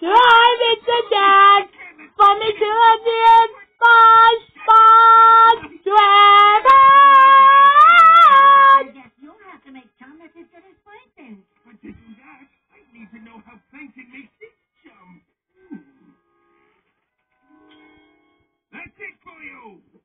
I'm the dad from the children Bosh Bosh Dragon! You'll have to make Chum Thomas instead of Plankton. But to do that, I need to know how Plankton makes this jump. That's it for you!